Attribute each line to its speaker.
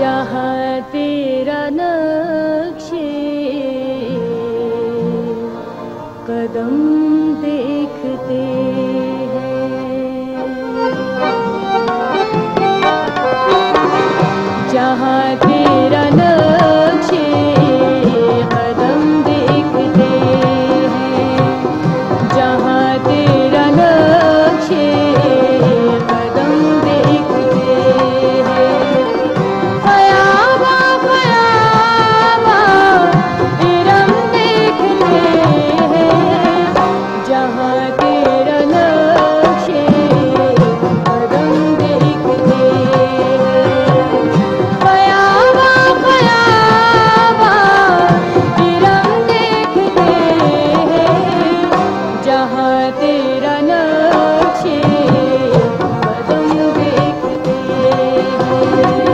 Speaker 1: यहा ते न कदम्खते Thank you.